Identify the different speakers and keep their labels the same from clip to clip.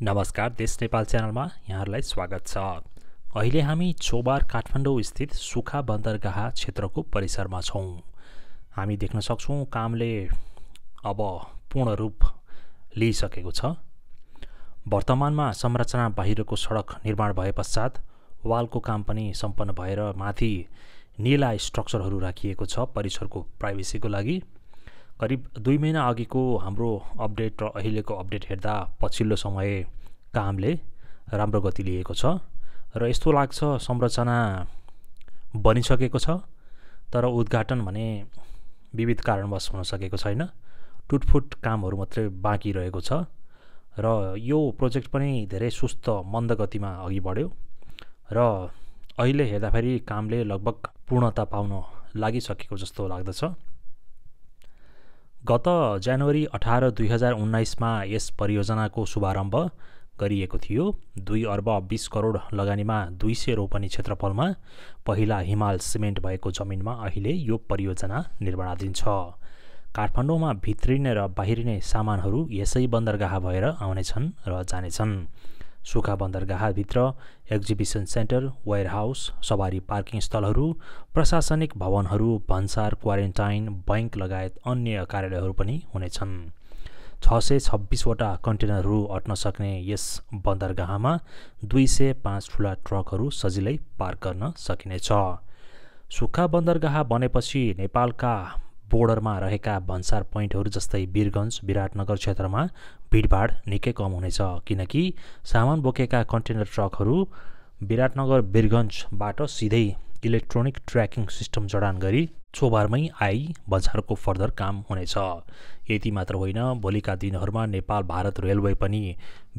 Speaker 1: नमस्कार देश नेपाल च्यानलमा यहाँहरूलाई स्वागत छ। अहिले हामी चोबार काठमाडौँ स्थित सुखा बन्दरगाह क्षेत्रको परिसरमा छौँ। हामी देख्न सक्छौँ कामले अब पूर्ण रूप लिइसकेको छ। वर्तमानमा संरचना बाहिरको सडक निर्माण भए पश्चात वालको काम पनि सम्पन्न भएर माथि निला स्ट्रक्चरहरू राखिएको छ परिसरको प्राइभेसीको लागि। करिब दुई महिना अघिको हाम्रो अपडेट र अहिलेको अपडेट हेर्दा पछिल्लो समय कामले राम्रो गति लिएको छ र यस्तो लाग्छ संरचना बनिसकेको छ तर उद्घाटन भने विविध कारणवश हुन सकेको छैन। टुटफुट कामहरू मात्रै बाँकी रहेको छ र यो प्रोजेक्ट पनि धेरै सुस्त मन्द गतिमा अघि बढ्यो र अहिले हेर्दाखेरि कामले लगभग पूर्णता पाउन लागिसकेको जस्तो लाग्दछ। गत जनवरी अठार दुई हजार उन्नाइसमा यस परियोजनाको शुभारम्भ गरिएको थियो। दुई अर्ब बिस करोड लगानीमा दुई सय रोपनी क्षेत्रफलमा पहिला हिमाल सिमेन्ट भएको जमिनमा अहिले यो परियोजना निर्माणाधीन छ। काठमाडौँमा भित्रिने र बाहिरिने सामानहरू यसै बन्दरगाह भएर आउनेछन् र जानेछन्। सुखा बन्दरगाहभित्र एक्जिबिसन सेन्टर वेयरहाउस सवारी पार्किङ स्थलहरू प्रशासनिक भवनहरू भन्सार क्वारेन्टाइन बैङ्क लगायत अन्य कार्यालयहरू पनि हुनेछन्। छ सय छब्बिसवटा कन्टेनरहरू अट्न सक्ने यस बन्दरगाहमा दुई सय पाँच ठुला ट्रकहरू सजिलै पार्क गर्न सकिनेछ। सुक्खा बन्दरगाह बनेपछि नेपालका बोर्डरमा रहेका भन्सार पोइन्टहरू जस्तै वीरगन्ज विराटनगर क्षेत्रमा भिडभाड निकै कम हुनेछ किनकि सामान बोकेका कन्टेनर ट्रकहरू विराटनगर वीरगन्जबाट सिधै इलेक्ट्रोनिक ट्र्याकिङ सिस्टम जडान गरी चोबारमै आई बजारको फर्दर काम हुनेछ। यति मात्र होइन भोलिका दिनहरूमा नेपाल भारत रेलवे पनि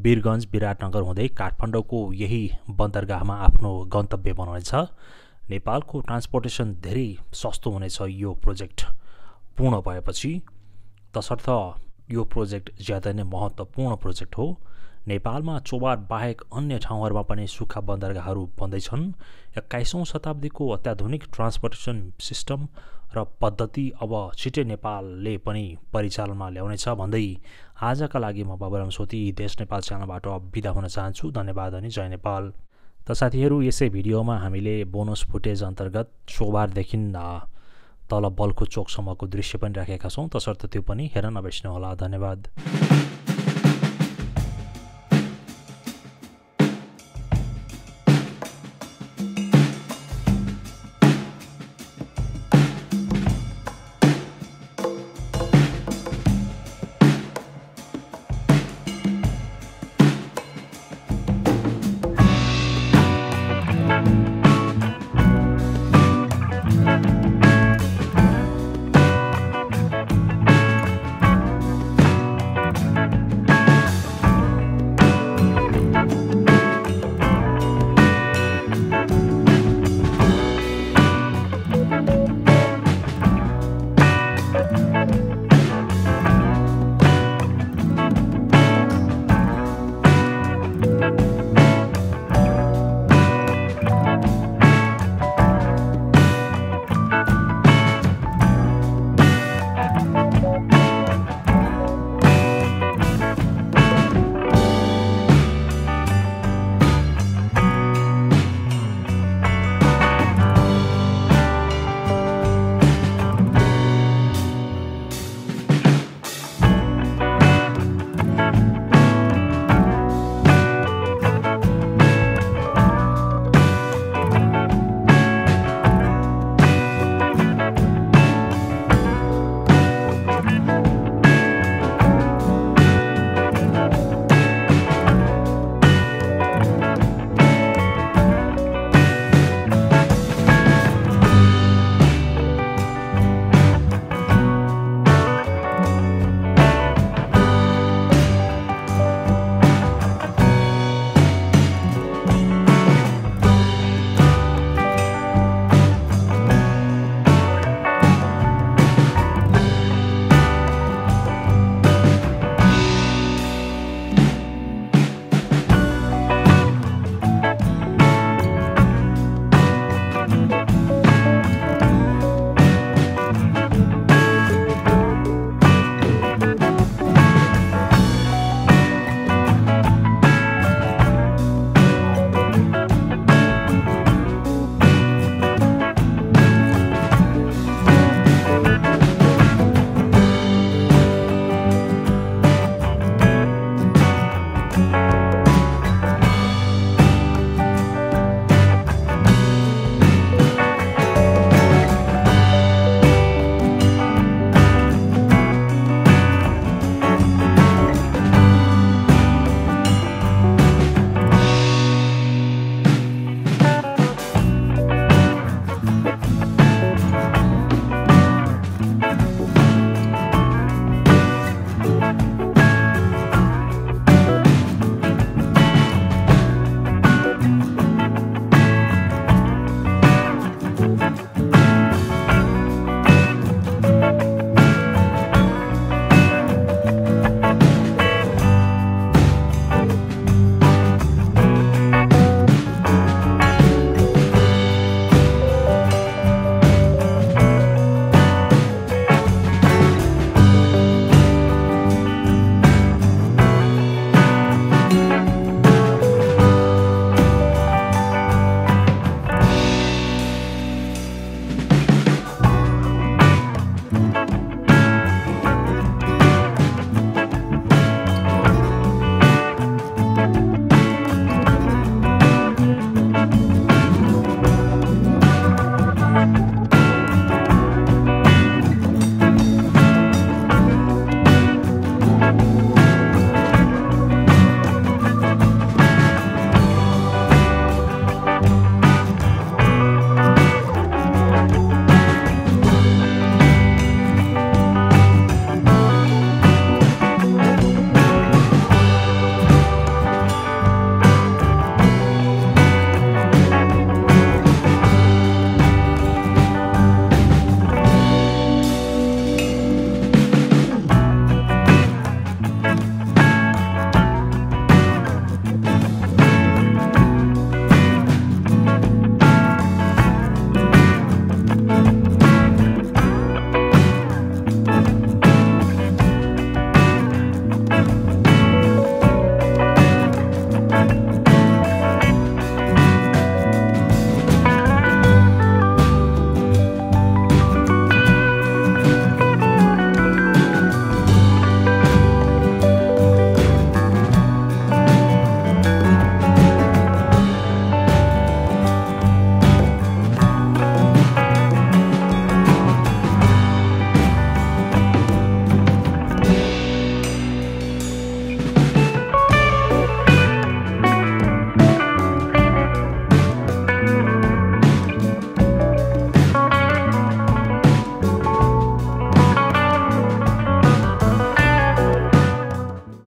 Speaker 1: वीरगन्ज विराटनगर हुँदै काठमाडौँको यही बन्दरगाहमा आफ्नो गन्तव्य बनाउनेछ। नेपालको ट्रान्सपोर्टेसन धेरै सस्तो हुनेछ यो प्रोजेक्ट। पूर्ण भएपछि तसर्थ यो प्रोजेक्ट ज्यादा नै महत्त्वपूर्ण प्रोजेक्ट हो। नेपालमा चोबार बाहेक अन्य ठाउँहरूमा पनि सुक्खा बन्दरगाहहरू बन्दैछन्। एक्काइसौँ शताब्दीको अत्याधुनिक ट्रान्सपोर्टेसन सिस्टम र पद्धति अब छिटै नेपालले पनि परिचालनमा ल्याउनेछ भन्दै आजका लागि म बाबुराम सोती देश नेपाल च्यानलबाट बिदा हुन चाहन्छु। धन्यवाद अनि जय नेपाल। त साथीहरू यसै भिडियोमा हामीले बोनस फुटेज अन्तर्गत चोबारदेखि तल बलको चोकसम्मको दृश्य पनि राखेका छौँ। तसर्थ त्यो पनि हेर नबिर्स्नुहोला धन्यवाद।